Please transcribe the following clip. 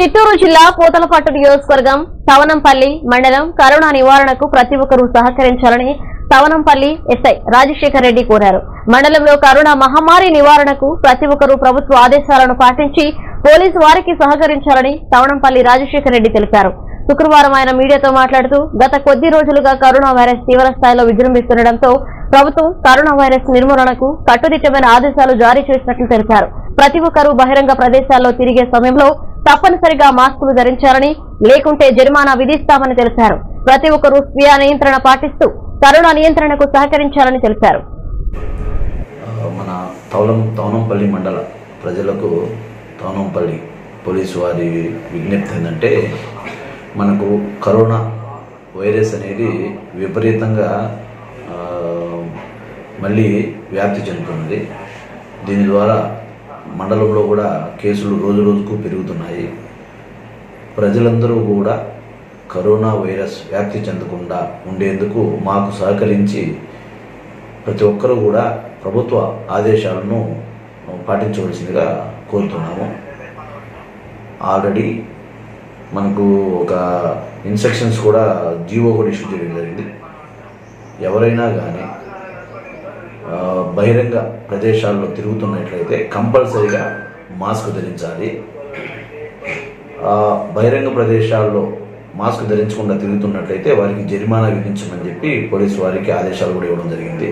చిత్తూరు జిల్లా పూతలపట్టు నియోజకవర్గం తవనంపల్లి మండలం కరోనా నివారణకు ప్రతి ఒక్కరూ సహకరించాలని తవనంపల్లి ఎస్ఐ రాజశేఖర్ రెడ్డి కోరారు. మండలంలో కరోనా మహమ్మారి నివారణకు ప్రతి ఒక్కరూ ప్రభుత్వ ఆదేశాలను పాటించి పోలీసు వారికి సహకరించాలని తవనంపల్లి రాజశేఖర్ రెడ్డి తెలిపారు. శుక్రవారం ఆయన మీడియాతో మాట్లాడుతూ గత కొద్ది రోజులుగా కరోనా వైరస్ తీవ్ర స్థాయిలో విజృంభిస్తుండటంతో ప్రభుత్వం కరోనా వైరస్ నిర్మూలనకు కట్టుదిట్టమైన ఆదేశాలు జారీ చేసినట్లు తెలిపారు. ప్రతి ఒక్కరూ బహిరంగ ప్రదేశాల్లో తిరిగే సమయంలో తప్పనిసరిగా మాస్కులు ధరించాలని లేకుంటే జరిమానా విధిస్తామని తెలిపారు. ప్రతి ఒక్కరూ స్వీయ నియంత్రణ పాటిస్తూ కరోనా నియంత్రణకు సహకరించాలని తెలిపారు. మన తౌలం తౌనంపల్లి మండల ప్రజలకు తౌనంపల్లి పోలీసు వారి విజ్ఞప్తి ఏంటంటే మనకు కరోనా వైరస్ అనేది విపరీతంగా మళ్ళీ వ్యాప్తి చెందుతున్నది. దీని ద్వారా మండలంలో కూడా కేసులు రోజు రోజుకు పెరుగుతున్నాయి. ప్రజలందరూ కూడా కరోనా వైరస్ వ్యాప్తి చెందకుండా ఉండేందుకు మాకు సహకరించి ప్రతి ఒక్కరూ కూడా ప్రభుత్వ ఆదేశాలను పాటించవలసిందిగా కోరుతున్నాము. ఆల్రెడీ మనకు ఒక ఇన్స్ట్రక్షన్స్ కూడా జీవో కూడా ఇష్యూ చేయడం జరిగింది. ఎవరైనా కానీ బహిరంగ ప్రదేశాల్లో తిరుగుతున్నట్లయితే కంపల్సరీగా మాస్క్ ధరించాలి. బహిరంగ ప్రదేశాల్లో మాస్క్ ధరించకుండా తిరుగుతున్నట్లయితే వారికి జరిమానా విధించమని చెప్పి పోలీసు వారికి ఆదేశాలు కూడా ఇవ్వడం జరిగింది.